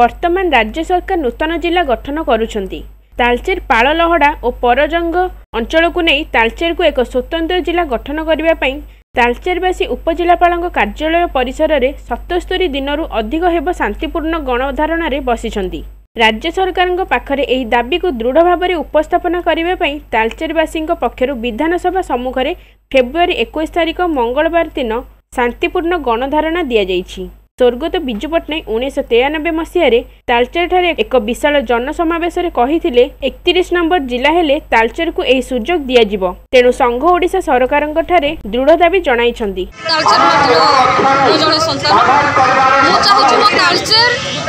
ବର୍ତ୍ତମାନ ରାଜ୍ୟ ସରକାର ନୂତନ ଜିଲ୍ଲା ଗଠନ କରୁଛନ୍ତି ତାଲଚେର ପାଳଲହଡ଼ା ଓ ପରଜଙ୍ଗ ଅଞ୍ଚଳକୁ ନେଇ ତାଲଚେରକୁ ଏକ ସ୍ୱତନ୍ତ୍ର ଜିଲ୍ଲା ଗଠନ କରିବା ପାଇଁ ତାଲଚେରବାସୀ ଉପଜିଲ୍ଲାପାଳଙ୍କ କାର୍ଯ୍ୟାଳୟ ପରିସରରେ ସତସ୍ତରୀ ଦିନରୁ ଅଧିକ ହେବ ଶାନ୍ତିପୂର୍ଣ୍ଣ ଗଣଧାରଣାରେ ବସିଛନ୍ତି ରାଜ୍ୟ ସରକାରଙ୍କ ପାଖରେ ଏହି ଦାବିକୁ ଦୃଢ଼ ଭାବରେ ଉପସ୍ଥାପନ କରିବା ପାଇଁ ତାଲଚେରବାସୀଙ୍କ ପକ୍ଷରୁ ବିଧାନସଭା ସମ୍ମୁଖରେ ଫେବୃୟାରୀ ଏକୋଇଶ ତାରିଖ ମଙ୍ଗଳବାର ଦିନ ଶାନ୍ତିପୂର୍ଣ୍ଣ ଗଣଧାରଣା ଦିଆଯାଇଛି ସ୍ୱର୍ଗତ ବିଜୁ ପଟ୍ଟନାୟକ ଉଣେଇଶହ ତେୟାନବେ ମସିହାରେ ତାଲଚେରଠାରେ ଏକ ବିଶାଳ ଜନସମାବେଶରେ କହିଥିଲେ ଏକତିରିଶ ନମ୍ବର ଜିଲ୍ଲା ହେଲେ ତାଲଚେରକୁ ଏହି ସୁଯୋଗ ଦିଆଯିବ ତେଣୁ ସଂଘ ଓଡ଼ିଶା ସରକାରଙ୍କଠାରେ ଦୃଢ଼ ଦାବି ଜଣାଇଛନ୍ତି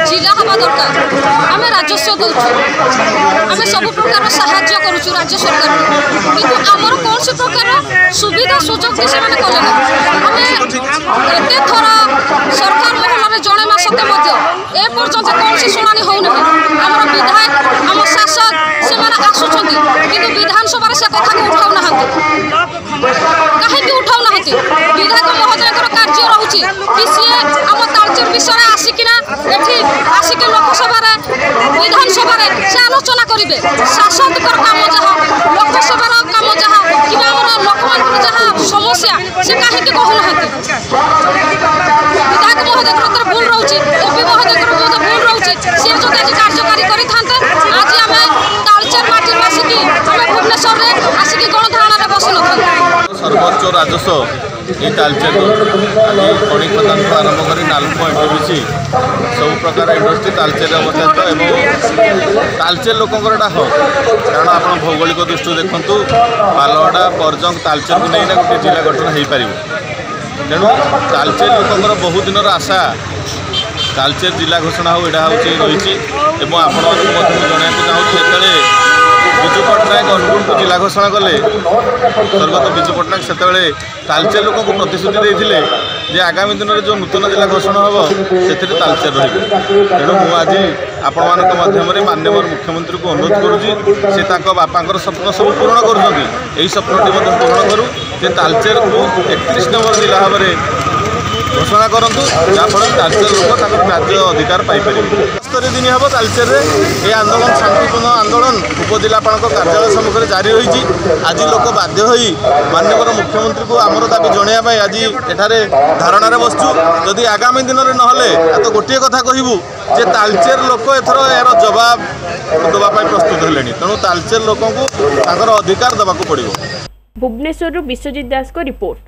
ଜିଲ୍ଲା ହେବା ଦରକାର ଆମେ ରାଜସ୍ୱ ଦେଉଛୁ ଆମେ ସବୁ ପ୍ରକାର ସାହାଯ୍ୟ କରୁଛୁ ରାଜ୍ୟ ସରକାରଙ୍କୁ କିନ୍ତୁ ଆମର କୌଣସି ପ୍ରକାର ସୁବିଧା ସୁଯୋଗ ସେମାନେ କଲେ সত্ত্বে মধ্যে এ পর্যন্ত কৌশি শুনানি হয়নি আমার বিধায়ক আমার শাসক সেমানে আসুচার কিন্তু বিধানসভার সে কথা উঠাও না কাহি উঠাও না বিধায়ক মহোদয়কর কার্য রয়েছে কি সি আম তালচের বিষয়ে আসিকিনা এটি আসিকি লোকসভার বিধানসভার সে আলোচনা করবে শাসকর কাম ସର୍ବୋଚ୍ଚ ରାଜସ୍ୱ ଏଇ ତାଲଚେର ଆଜି ଖଣି ଖଦାନଠୁ ଆରମ୍ଭ କରି ନାଲକୋ ଏମ୍ପିବିସି ସବୁ ପ୍ରକାର ଇଣ୍ଡଷ୍ଟ୍ରି ତାଲଚେରରେ ଅବସ୍ଥିତ ଏବଂ ତାଲଚେର ଲୋକଙ୍କର ଏଇଟା ହକ୍ କାରଣ ଆପଣ ଭୌଗୋଳିକ ଦୃଷ୍ଟିରୁ ଦେଖନ୍ତୁ ପାଲହଡ଼ା ପର୍ଜଙ୍ଗ ତାଲଚେରକୁ ନେଇକିନା ଗୋଟିଏ ଜିଲ୍ଲା ଗଠନ ହୋଇପାରିବ ତେଣୁ ତାଲଚେର ଲୋକଙ୍କର ବହୁ ଦିନର ଆଶା ତାଲଚେର ଜିଲ୍ଲା ଘୋଷଣା ହେଉ ଏଇଟା ହେଉଛି ରହିଛି ଏବଂ ଆପଣମାନଙ୍କୁ ମଧ୍ୟ ଜଣାଇବାକୁ ଚାହୁଁଛି ଯେତେବେଳେ ବିଜୁ ପଟ୍ଟନାୟକ ଅନୁଗୁଳକୁ ଜିଲ୍ଲା ଘୋଷଣା କଲେ ସ୍ୱର୍ଗତ ବିଜୁ ପଟ୍ଟନାୟକ ସେତେବେଳେ ତାଲଚେର ଲୋକଙ୍କୁ ପ୍ରତିଶ୍ରୁତି ଦେଇଥିଲେ ଯେ ଆଗାମୀ ଦିନରେ ଯେଉଁ ନୂତନ ଜିଲ୍ଲା ଘୋଷଣା ହେବ ସେଥିରେ ତାଲଚେର ରହିବ ତେଣୁ ମୁଁ ଆଜି ଆପଣମାନଙ୍କ ମାଧ୍ୟମରେ ମାନ୍ୟବର ମୁଖ୍ୟମନ୍ତ୍ରୀଙ୍କୁ ଅନୁରୋଧ କରୁଛି ସେ ତାଙ୍କ ବାପାଙ୍କର ସ୍ୱପ୍ନ ସବୁ ପୂରଣ କରୁଛନ୍ତି ଏହି ସ୍ୱପ୍ନଟି ମଧ୍ୟ ପୂରଣ କରୁ ଯେ ତାଲଚେରକୁ ଏକତିରିଶ ନମ୍ବର ଜିଲ୍ଲା ଭାବରେ ঘোষণা করতু যাফলে তালচের লোক তাঁর ন্যায্য অধিকার পাইপারে সতেরো দিন হব তালচেরে এই আন্দোলন শান্তিপূর্ণ আন্দোলন উপজেলাপাল কার্যালয় সম্মুখে জারি রয়েছে আজ লোক বাধ্য হয়ে মাননীয় মুখ্যমন্ত্রী আমার দাবি জনাইব আজ এখানে ধারণার বসছু যদি আগামী দিনের নহলে তো গোটিয়ে কথা কহবু যে তালচের লোক এথর এর জবাব দেওয়া প্রস্তুত হলে তেমন তালচের লোক তাঁর অধিকার দেওয়া পড়ব ভুবনেশ্বর বিশ্বজিৎ দাস রিপোর্ট